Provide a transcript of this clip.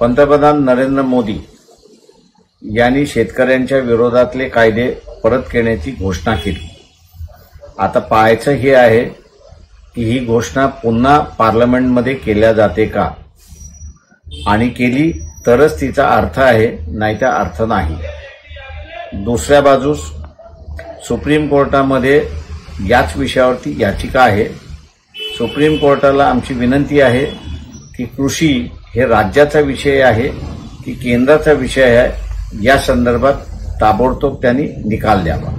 पंतप्रधान नरेंद्र मोदी यांनी शेतकऱ्यांच्या विरोधातले कायदे परत घेण्याची घोषणा केली. आता पाहायचं हे आहे की ही घोषणा पुन्हा पार्लमेंटमध्ये केल्या जाते का? आणि केली तरच तिचा अर्थ आहे नाहीतर अर्थ नाही. दुसऱ्या बाजूस सुप्रीम कोर्टामध्ये याच विषयावरती याचिका आहे. सुप्रीम कोर्टाला आमची विनंती आहे की कृषी हे राज्याचा विषय आहे की केंद्राचा विषय आहे. या संदर्भात ताबडतोब त्यांनी निकाल द्यावा.